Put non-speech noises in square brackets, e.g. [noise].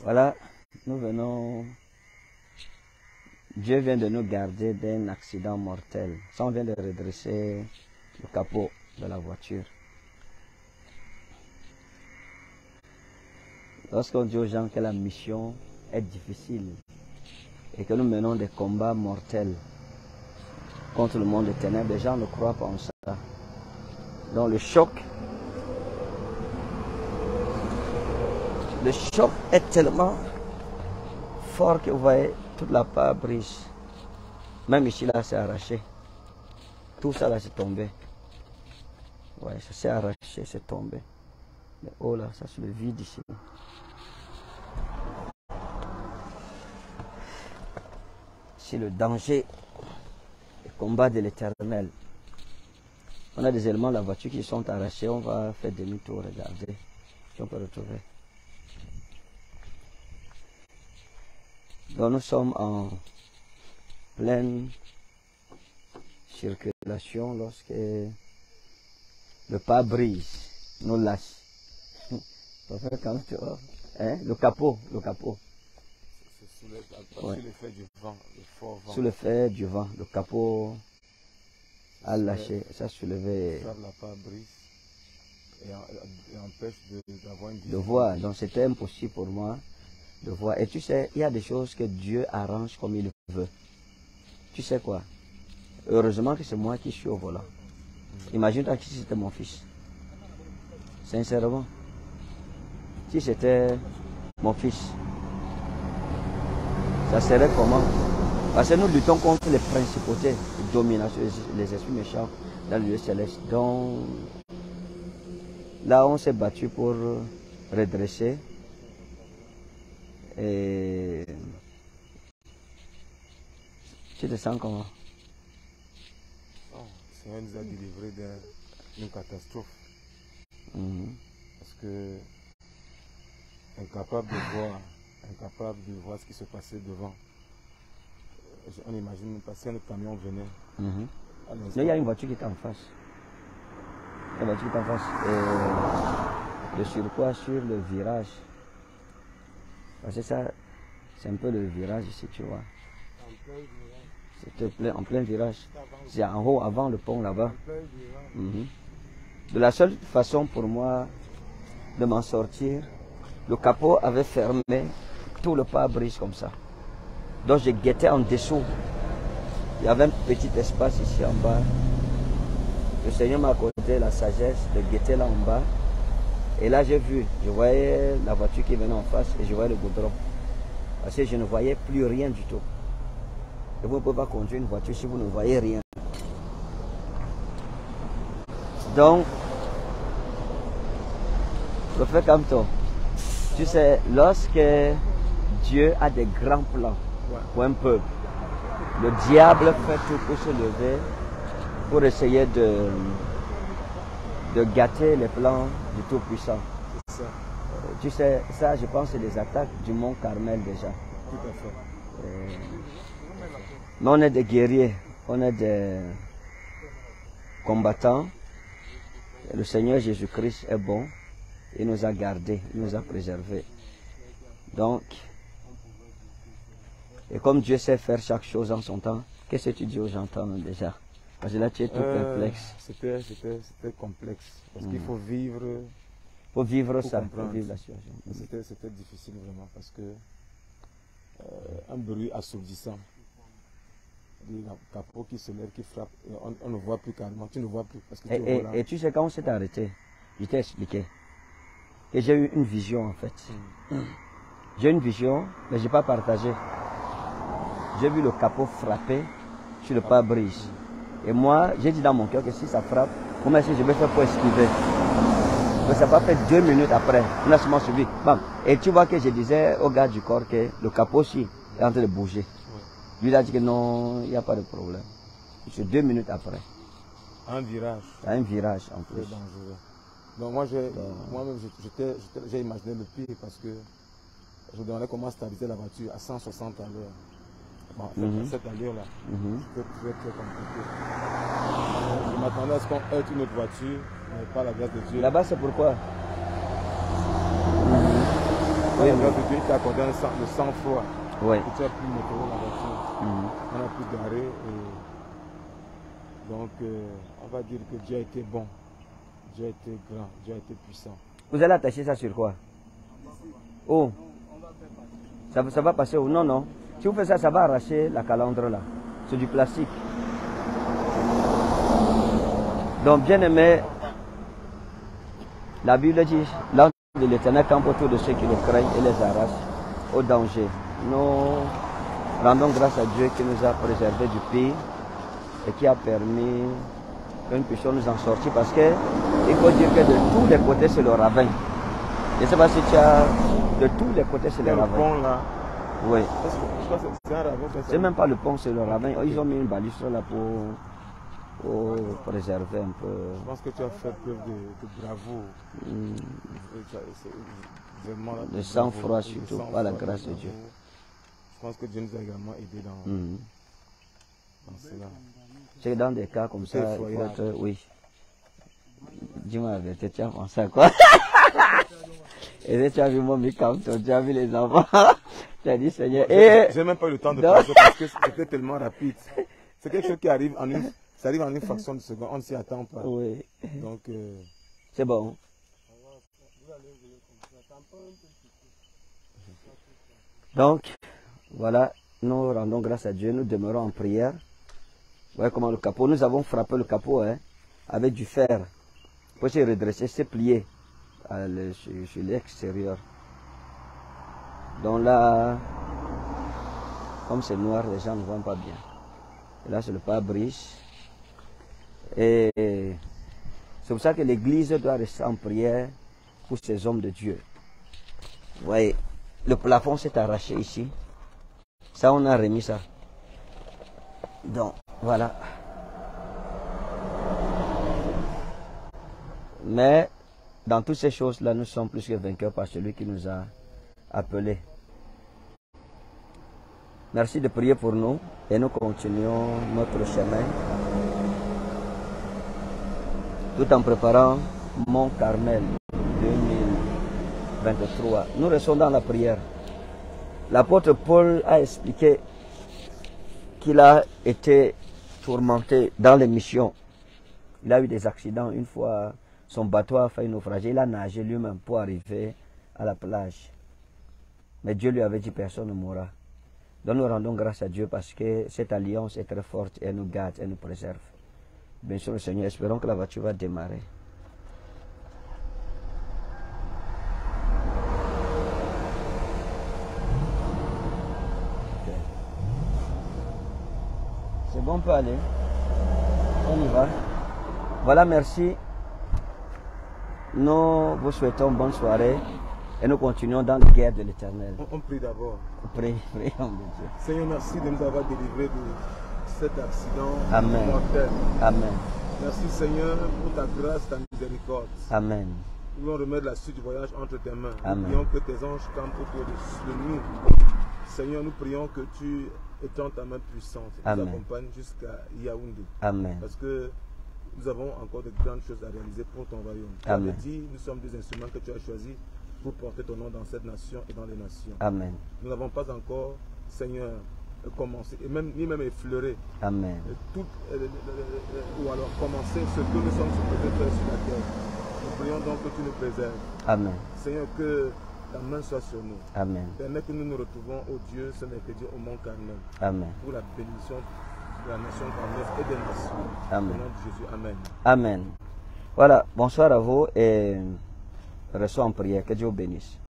Voilà, nous venons. Dieu vient de nous garder d'un accident mortel. Ça, on vient de redresser le capot de la voiture. Lorsqu'on dit aux gens que la mission est difficile et que nous menons des combats mortels contre le monde des ténèbres, les gens ne croient pas en ça. Donc le choc, le choc est tellement fort que vous voyez toute la part brise. Même ici là, c'est arraché. Tout ça là, c'est tombé. Ouais, ça s'est arraché, c'est tombé. Mais oh là, ça c'est le vide ici. C'est le danger, le combat de l'éternel. On a des éléments de la voiture qui sont arrachés, on va faire demi-tour, regardez, si on peut retrouver. Donc nous sommes en pleine circulation lorsque le pas brise, nous lâche. Ça fait quand tu vois, hein, Le capot, le capot. Sous le- Ouais. sous l'effet du vent, le fort vent. Sous l'effet du vent, le capot a lâché, ça soulevé Faire la part brise et, en- et empêche de- d'avoir une de vision. voir. Donc c'était impossible pour moi Et tu sais, il y a des choses que Dieu arrange comme il veut. Tu sais quoi? Heureusement que c'est moi qui suis au volant. Imagine-toi si c'était mon fils. Sincèrement. Si c'était mon fils, ça serait comment? Parce que nous luttons contre les principautés, les dominations, les esprits méchants dans le lieu céleste. Donc, là, on s'est battu pour redresser. Et tu te sens comment? Le Seigneur nous a délivrés d'un- d'une catastrophe Mhm. parce que incapable de voir, incapable de voir ce qui se passait devant. Euh, On imagine pas si un camion venait. Non, il y a une voiture qui est en face. Une voiture qui est en face. Et le surpoids sur le virage? Parce que ça, c'est un peu le virage ici, tu vois. C'était plein- en plein virage. C'est en haut, avant le pont là-bas. Mhm. De la seule façon pour moi de m'en sortir, le capot avait fermé tout le pare-brise comme ça. Donc je guettais en dessous. Il y avait un petit espace ici en bas. Le Seigneur m'a accordé la sagesse de guetter là en bas. Et là j'ai vu, je voyais la voiture qui venait en face et je voyais le goudron. Parce que je ne voyais plus rien du tout. Et vous ne pouvez pas conduire une voiture si vous ne voyez rien. Donc, le fait comme toi, tu sais, lorsque Dieu a des grands plans pour un peuple, le diable fait tout pour se lever, pour essayer de, de gâter les plans du Tout-Puissant. Euh, Tu sais, ça, je pense, c'est des attaques du mont Carmel déjà. tout à fait. Euh, Mais on est des guerriers, on est des combattants. Le Seigneur Jésus-Christ est bon. Il nous a gardés, il nous a préservés. Donc, et comme Dieu sait faire chaque chose en son temps, qu'est-ce que tu dis aux gens déjà? Parce que là, tu es tout Euh, perplexe. C'était, complexe. Parce qu'il Mm. faut vivre. Faut vivre faut ça, faut vivre la situation. C'était, c'était difficile vraiment parce que euh, un bruit assourdissant. Des capots qui se lèvent, qui frappent, et on, on ne voit plus carrément. Tu ne vois plus parce que tu Et, tu sais, quand on s'est arrêté, je t'ai expliqué. Et j'ai eu une vision en fait. [clears throat] J'ai eu une vision, mais je n'ai pas partagé. J'ai vu le capot frapper sur le pare-brise. Et moi, j'ai dit dans mon cœur que si ça frappe, comment est-ce que je vais faire pour esquiver? Mais ça n'a pas fait deux minutes après. On a seulement suivi. Bam. Et tu vois que je disais au gars du corps que le capot aussi est en train de bouger. Lui il a dit que non, il n'y a pas de problème. C'est deux minutes après. Un virage. Un virage en plus. dangereux. Donc moi, j'ai- moi-même, j'ai imaginé le pire parce que je demandais comment stabiliser la voiture à 160 à l'heure. Bon, Mhm. cette allure-là, Mhm. c'était très très compliqué. Je m'attendais à ce qu'on heurte une autre voiture, mais pas la grâce de Dieu. Là-bas, c'est pourquoi Oui, la grâce de Dieu, il t'a accordé un sang, le sang-froid. Oui. Et tu as pu mettre la voiture. Mhm. On a pu garer. Et... Donc, euh, on va dire que Dieu a été bon. Dieu a été grand. Dieu a été puissant. Vous allez attacher ça sur quoi? Oh ça, ça va passer où Non, non. Si vous faites ça, ça va arracher la calandre là. C'est du plastique. Donc, bien aimé, la Bible dit l'ange de l'éternel campe autour de ceux qui le craignent et les arrache au danger. Nous rendons grâce à Dieu qui nous a préservés du pire et qui a permis que nous puissions nous en sortir parce que il faut dire que de tous les côtés c'est le ravin. Je ne sais pas si tu as de tous les côtés c'est le ravin. là. Oui. C'est- même pas le pont, c'est le ravin. Ils ont mis une balustre là pour, pour préserver un peu. Je pense que tu as fait preuve de, de bravoure. Vraiment, là, Le de sang-froid surtout, par la grâce de Dieu. Je pense que Dieu nous a également aidés dans, dans cela. C'est dans des cas comme ça, il faut. Oui. Dis-moi la vérité, tu as pensé à quoi? [laughs] Et tu as vu mon Mikamto, tu as vu les enfants? [laughs] tu as dit Seigneur. Et J'ai même pas eu le temps de penser parce que [laughs] c'était tellement rapide. C'est quelque chose qui arrive en une, ça arrive en une fraction de seconde. On ne s'y attend pas. oui, Donc, euh, c'est bon. Donc, voilà, nous rendons grâce à Dieu, nous demeurons en prière. Vous voyez comment le capot, nous avons frappé le capot hein, avec du fer pour se redresser, se plier à le- sur, sur l'extérieur. Donc là, comme c'est noir, les gens ne voient pas bien. Là, c'est le pare-brise. Et c'est pour ça que l'Église doit rester en prière pour ces hommes de Dieu. Vous voyez, le plafond s'est arraché ici. Ça, on a remis ça. Donc, voilà. Mais dans toutes ces choses-là, nous sommes plus que vainqueurs par celui qui nous a appelés. Merci de prier pour nous et nous continuons notre chemin tout en préparant Mont Carmel 2023. Nous restons dans la prière. L'apôtre Paul a expliqué qu'il a été tourmenté dans les missions. Il a eu des accidents. Une fois, son bateau a failli naufrager. Il a nagé lui-même pour arriver à la plage. Mais Dieu lui avait dit personne ne mourra. Donc nous rendons grâce à Dieu parce que cette alliance est très forte et nous garde et nous préserve. Bien sûr, le Seigneur, espérons que la voiture va démarrer. C'est bon, on peut aller. On y va. Voilà, merci. Nous vous souhaitons bonne soirée et nous continuons dans la guerre de l'éternel. on, on prie d'abord. [laughs] Prions, prions de Dieu. Seigneur, merci de nous avoir délivrés de cet accident Amen. mortel. Amen. Merci Seigneur pour ta grâce, ta miséricorde. Amen. Nous voulons remettre la suite du voyage entre tes mains. Amen. Nous prions que tes anges campent autour de, nous. Seigneur, nous prions que tu étends ta main puissante et nous accompagnes jusqu'à Yaoundé. Amen. Parce que nous avons encore de grandes choses à réaliser pour ton royaume. Tu Amen. avais dit, nous sommes des instruments que tu as choisis pour porter ton nom dans cette nation et dans les nations. Amen. Nous n'avons pas encore, Seigneur, commencé, et même, ni même effleuré, Amen. tout, euh, euh, euh, ou alors commencer ce que nous sommes supposés faire sur la terre. Nous prions donc que tu nous préserves. Amen. Seigneur, que ta main soit sur nous. Amen. Permets que nous nous retrouvons au Dieu ce mercredi au Mont Carmel Amen. pour la bénédiction de la nation carmel et des nations. Amen. Au nom de Jésus. Amen. Amen. Voilà, bonsoir à vous et restons en prière. Que Dieu vous bénisse.